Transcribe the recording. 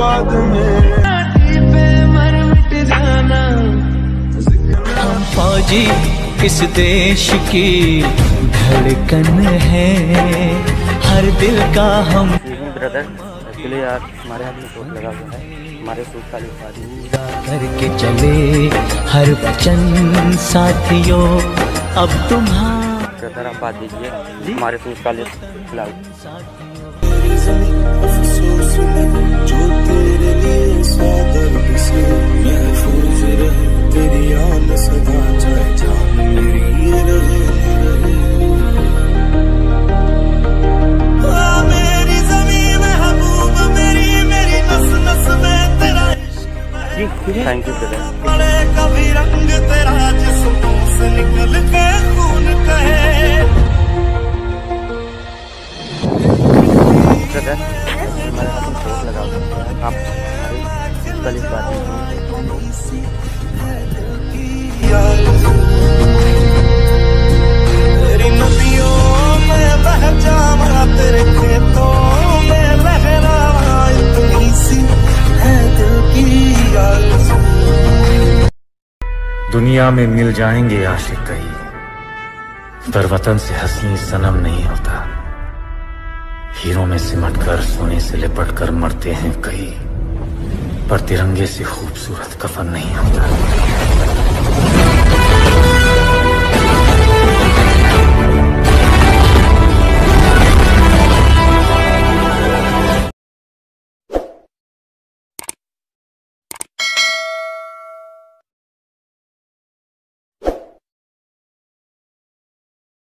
बाद में। फौजी किस देश की धड़कन है। हर दिल का हम ब्रदर एक्चुअली आज हमारे हाथ में चोट लगा हुआ है। हमारे सूट का घर के चले हर वचन साथियों। अब तुम्हारा ब्रदर आप बात दीजिए। हमारे सूट का लिखा थैंक यू ब्रदर हमारे हाथ में लगा हुआ आप कल इस बात दुनिया में मिल जाएँगे आशिक कई। पर वतन से हसी सनम नहीं होता। हीरो में सिमट कर सोने से लिपट कर मरते हैं कई। पर तिरंगे से खूबसूरत कफन नहीं होता।